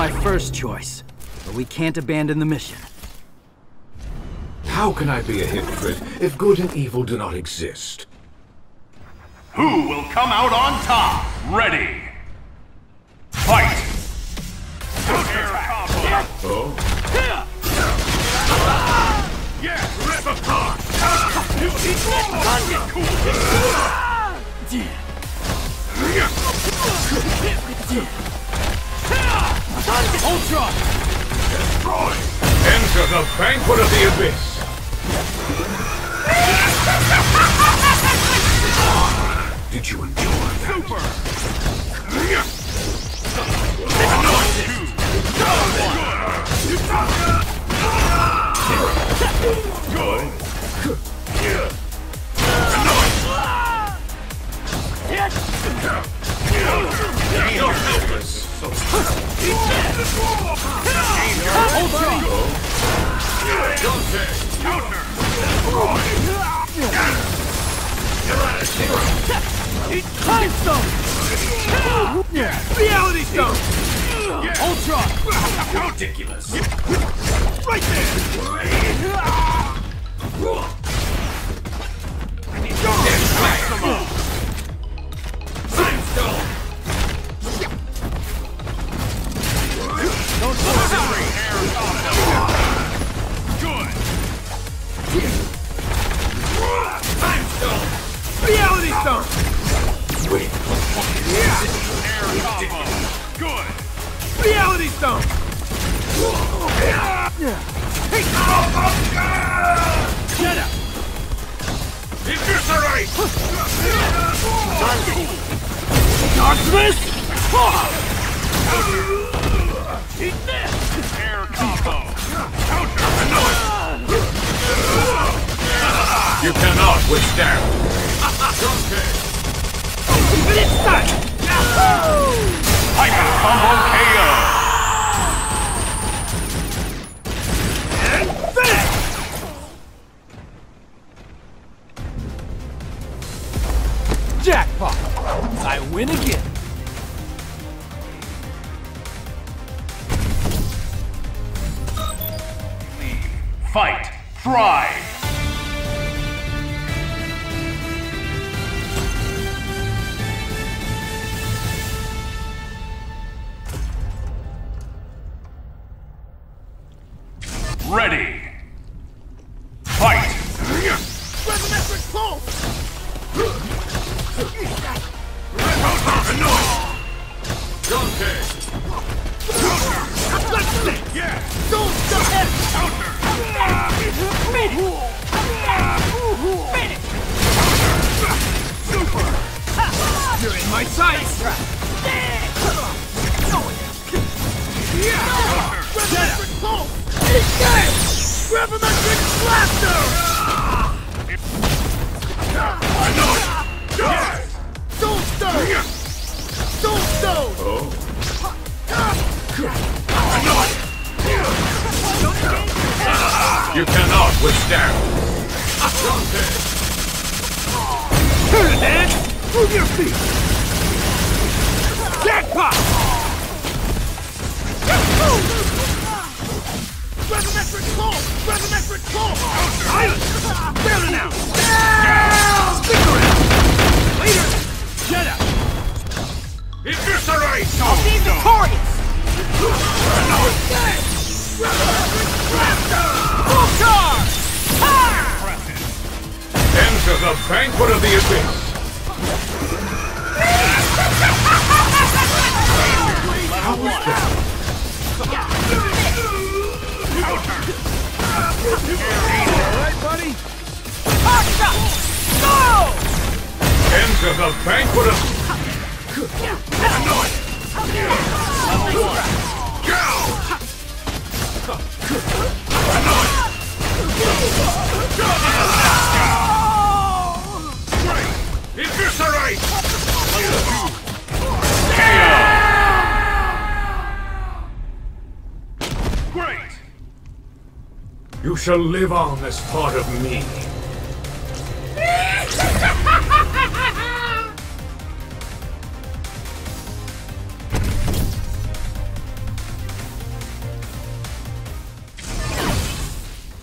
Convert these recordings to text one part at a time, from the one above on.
not my first choice, but we can't abandon the mission. How can I be a hypocrite if good and evil do not exist? Who will come out on top? Ready. Fight! Oh? Yes, rip apart! Ultra! Destroy! Enter the banquet of the abyss! Did you enjoy that? Super! You're helpless! Time Stone! Reality Stone! Ultra! Ridiculous! Right there! Good! Win again! My Pulse! Engage! Gravimetric Blaster! Stone Stone! You cannot withstand! Turn it! Move your feet! Jackpot! Gravimetric pull! Gravimetric pull! Silence! Down now! Stick around! Later! Get up! Eviscerate! I'll be victorious! Full charge! Ha! Enter the banquet of the abyss! Alright, buddy? Asha! Go! Enter the banquet of... Eviscerate! You shall live on as part of me.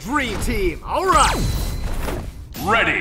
Dream Team, all right! Ready!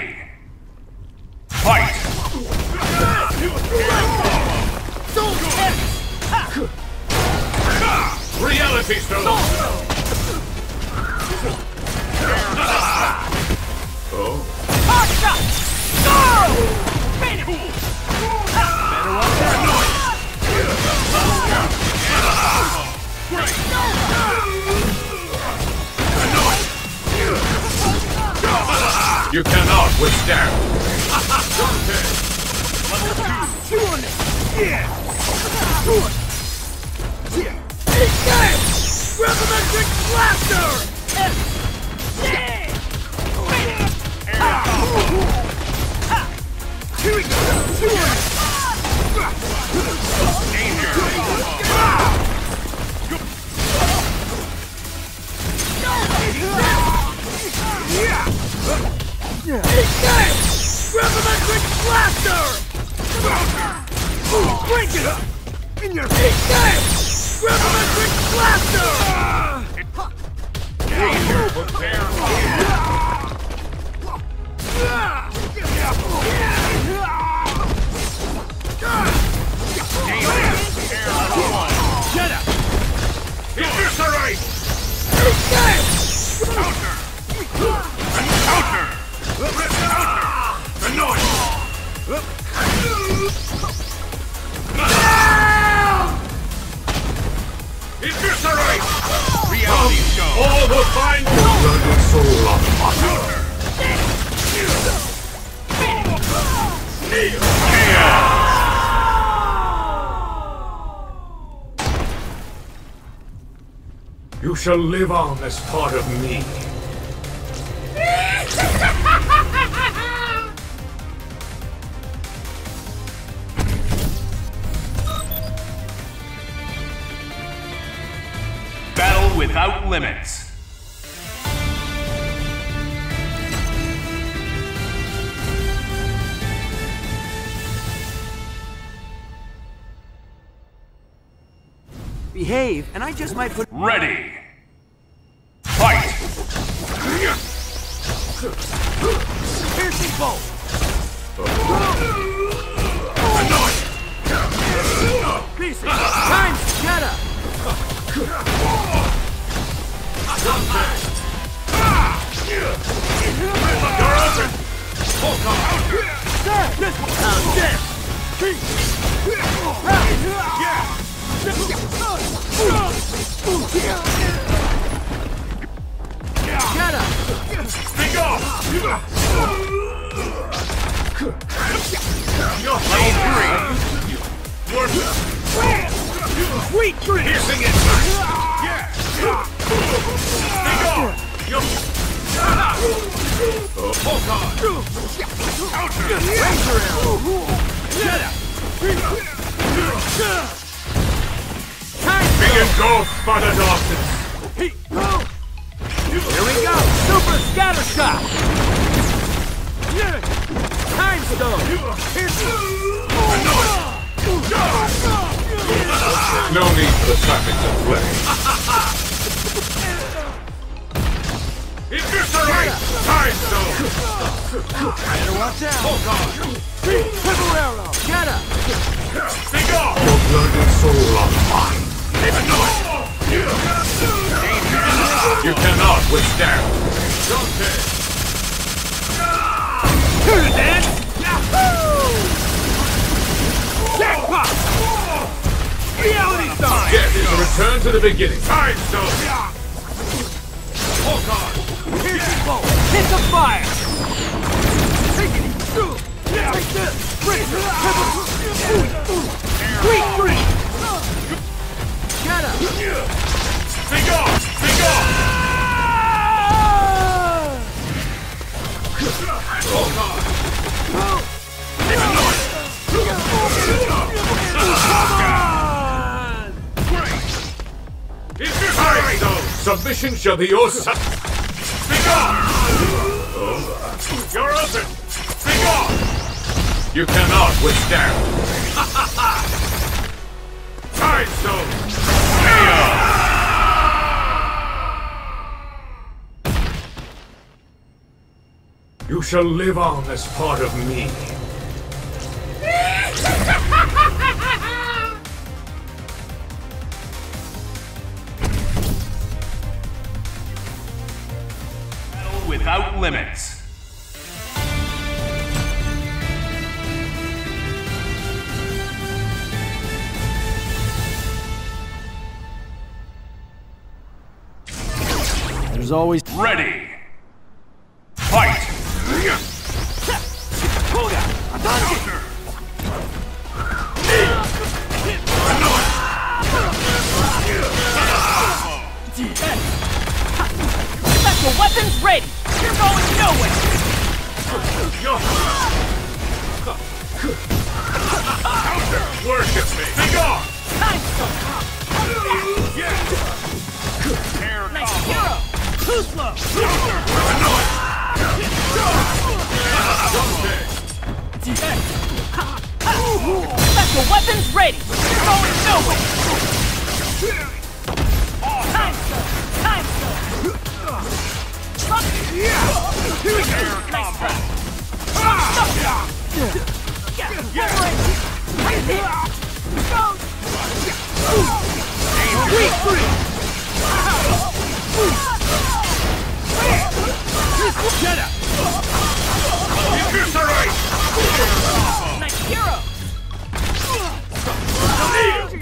Break it up! In your face! Gravimetric Blaster! Get up! Eviscerate! Shall live on as part of me. Battle without limits. Behave, and I just might put. Ready. Bolt! Pieces! Jetta! This one sounds! Speak off! Sweet dream! Piercing it! Speak off! Hold on! Ranger arrow! Jetta! Time Be engulfed by the! Here we go! Super scatter shot! Time stone! No need for trappings of flesh. Eviscerate! Time stone! Better watch out! Oh, Hold on! Triple arrow! Jetta! Speak off! Your blood and soul are mine! You cannot withstand! Dante! Turn it, Dan! Yahoo! Jackpot! Reality stone! Death a return to the beginning! Time stone! Hold on! Piercing bolt! Hit the fire! Take it! Take this! Bring it! Sweet green! Jetta! Speak off! Speak off! Submission shall be yours. Off! You're open! Off! You cannot withstand! Time stone! You shall live on as part of me. Without limits. There's always Ready. Special weapons ready! You're going nowhere! Time stone! Time stone! Nice try! Weak Get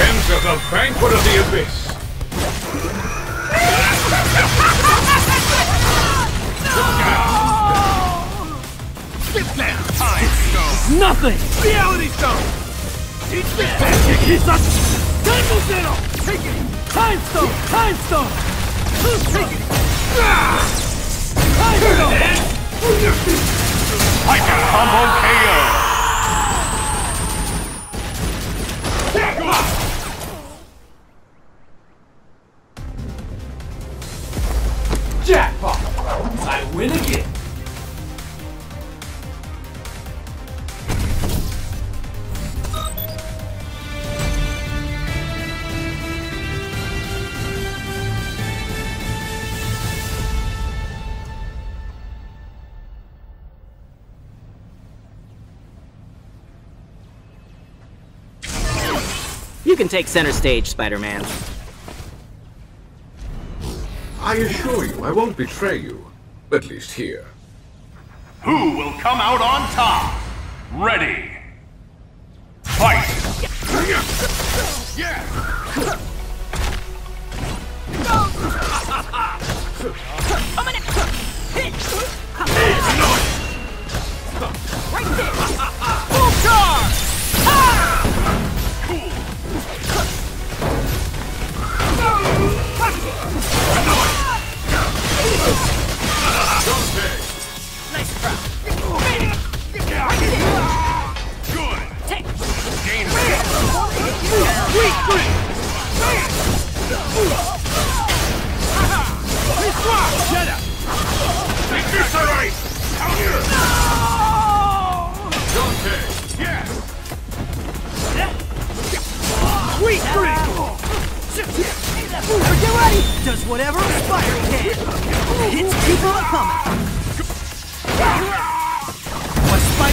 Enter the banquet of the abyss! Time stone. Nothing! Reality stone! This! He's Tango Zero! Take it! Time stone! Time stone! Take it! Time stone! Hyper combo KO. Can take center stage, Spider-Man. I assure you, I won't betray you. At least here. Who will come out on top? Ready. Fight. Coming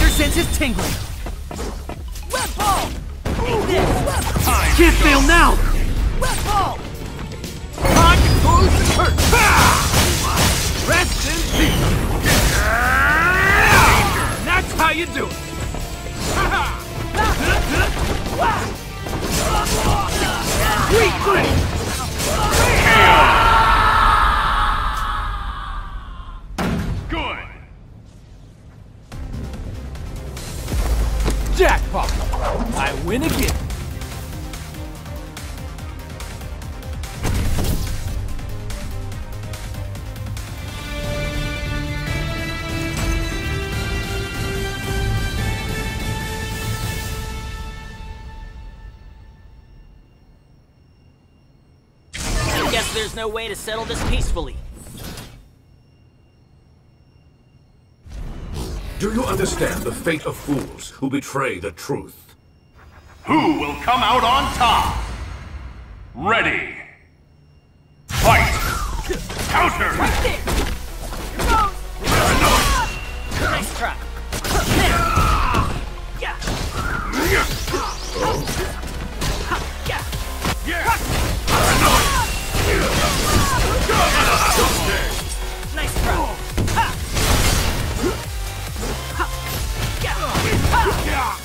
My spider sense is tingling. Web ball! Time. Can't fail now! Web ball! Rest in peace! That's how you do it! Sweet win again. Guess there's no way to settle this peacefully. Do you understand the fate of fools who betray the truth? Who will come out on top? Ready. Fight. Counter. Here goes! Nice try.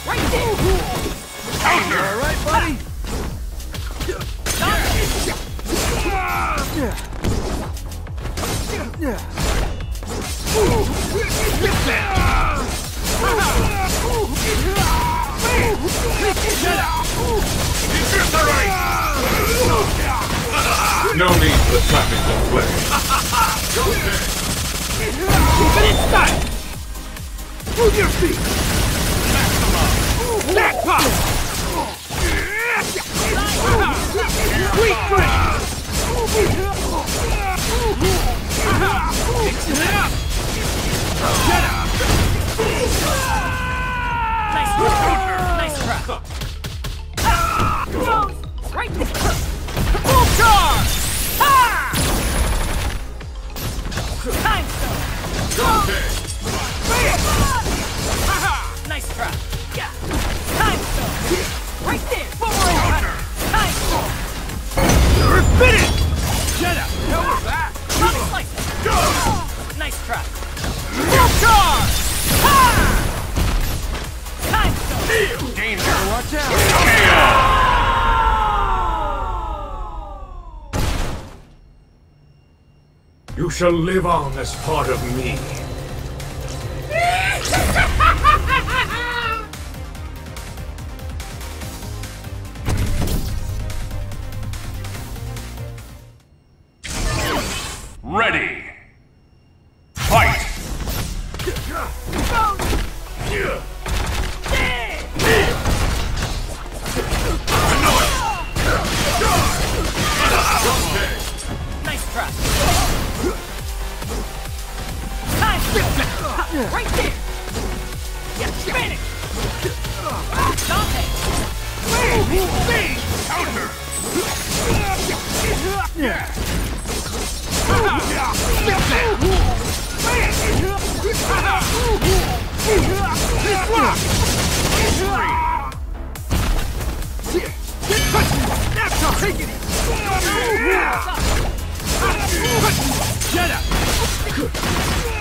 Right there! Counter. All right, buddy? No need for the trappings of flesh. Keep it in sight! Move your feet! Sweet drink! Mixing it up! Get up! Nice try. Nice try. Goes! Right there! Full charge! Ha! Time stone! Nice try. Yeah! Time stone! Right there! Shall live on as part of me. Right there! Yeah, finish! Dante! Counter. Take it! Get up!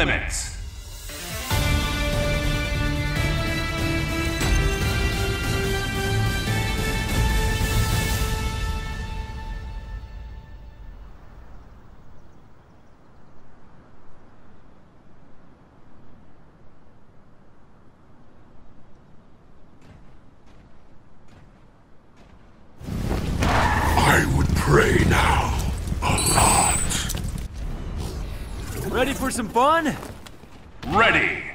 limits. For some fun? Ready.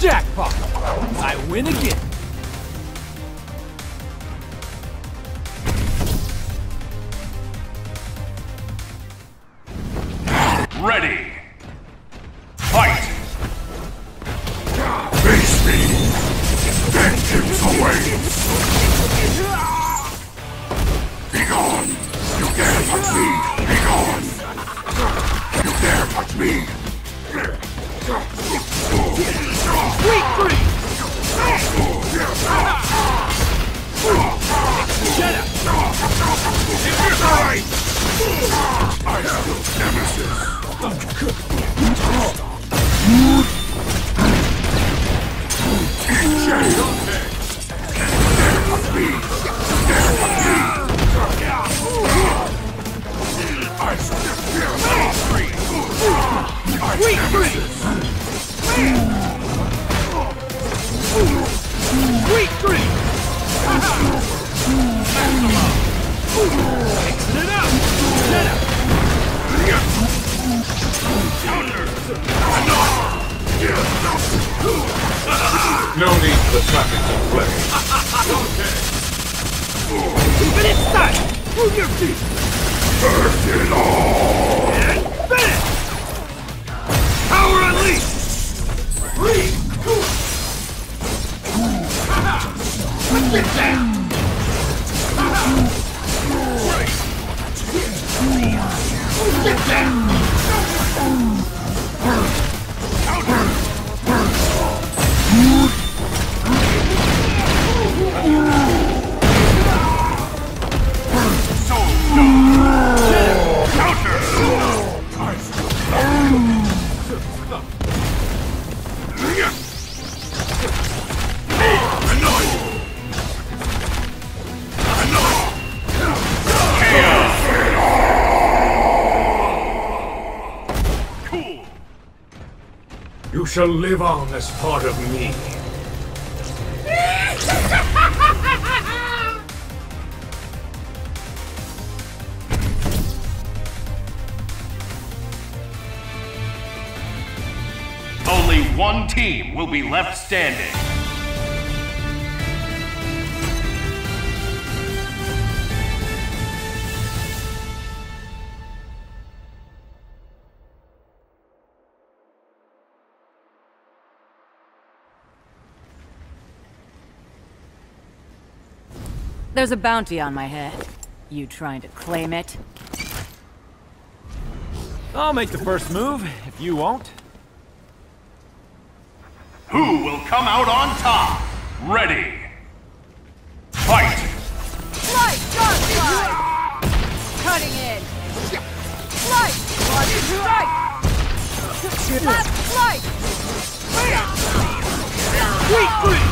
Jackpot! I win again. Shall live on as part of me. Only one team will be left standing. There's a bounty on my head. You trying to claim it? I'll make the first move, if you won't. Who will come out on top? Ready! Fight! Light gun slide! Cutting in! Light! One strike! Left light! Sweet dream!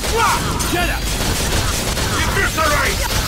This rock! Get up! Eviscerate!